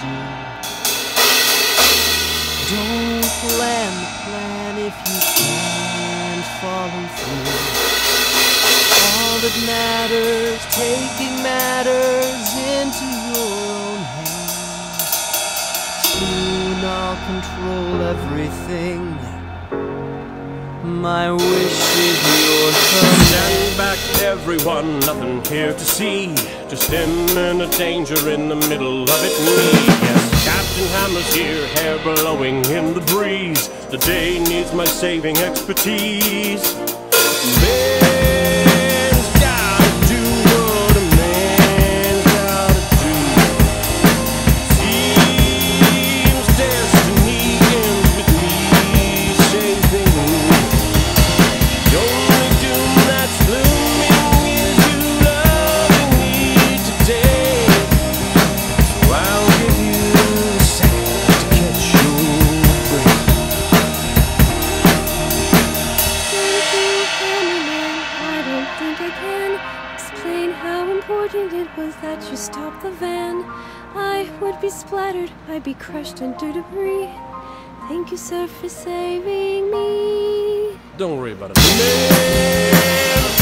do. Don't plan the plan if you can't follow through. All that matters, taking matters into your own hands. Soon I'll control everything. My wish is your. Stand back, everyone, nothing here to see. Just him and a danger in the middle of it, me. Yes, Captain Hammer's here, hair blowing in the breeze. The day needs my saving expertise. Man's important it was that you stopped the van. I would be splattered, I'd be crushed into debris. Thank you, sir, for saving me. Don't worry about it.